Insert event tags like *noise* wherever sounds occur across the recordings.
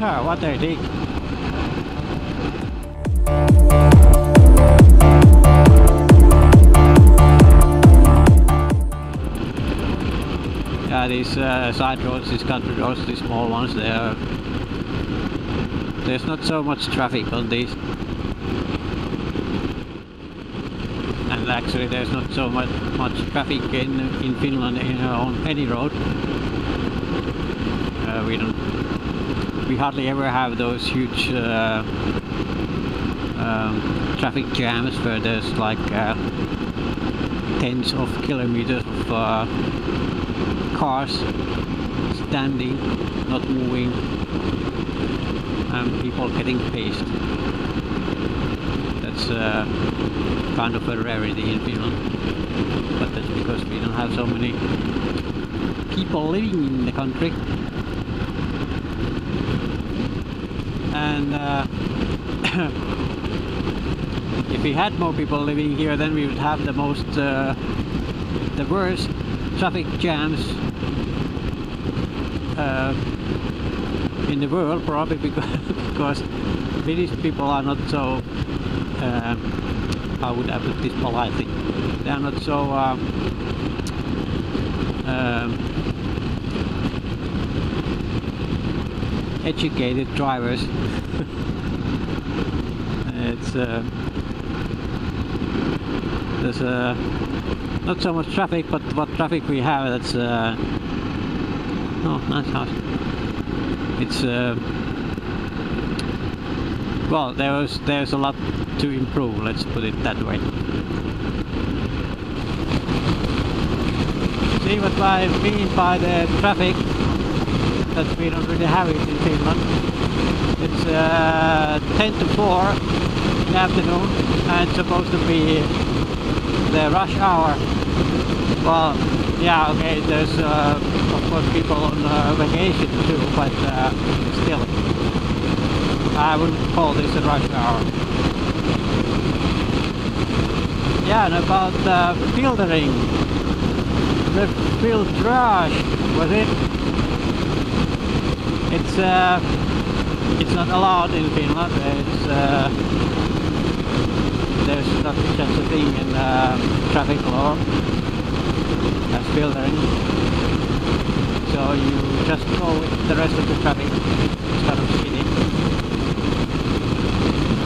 Oh, what a dig. Yeah, these uh, side roads, these country roads, these small ones, they are, there's not so much traffic on these. And actually there's not so much, much traffic in, in Finland in, uh, on any road. Uh, we don't, we hardly ever have those huge uh, um, traffic jams where there's like uh, tens of kilometers of uh, cars standing, not moving, and people getting paced. That's uh, kind of a rarity in Finland, but that's because we don't have so many people living in the country. And uh, *coughs* if we had more people living here, then we would have the most, uh, the worst traffic jams uh, in the world probably *laughs* because, because Finnish people are not so uh, how would I put this politely? They are not so um, um, educated drivers *laughs* it's uh, there's uh, not so much traffic but what traffic we have that's uh, Oh, nice house. It's uh, well, there's there's a lot to improve. Let's put it that way. See what I mean by the traffic? That we don't really have it in Finland. It's uh, 10 to 4 in the afternoon, and it's supposed to be the rush hour. Well, yeah, okay, there's uh, of course people on uh, vacation too, but uh, still, I wouldn't call this a rush hour. Yeah, and about filtering, the filtrage, was it? It's uh, it's not allowed in Finland. It's uh, there's not such a thing in uh, traffic law as filtering. So you just go with the rest of the traffic instead of speeding.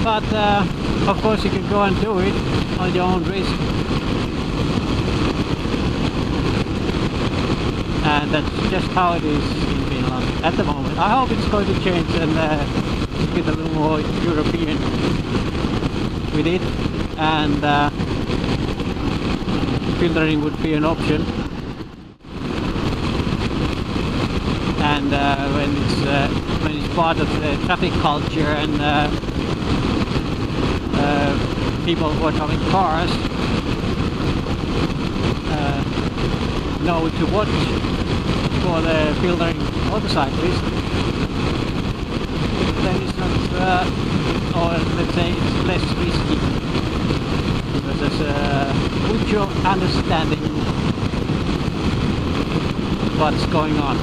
But uh, of course you can go and do it on your own risk. And that's just how it is at the moment. I hope it's going to change and uh, get a little more European with it. And uh, filtering would be an option. And uh, when it's uh, when it's part of the traffic culture and uh, uh, people who are driving cars uh, know to watch for the filtering motorcyclists, then it's not, uh, or let's say it's less risky because there's a mutual understanding what's going on.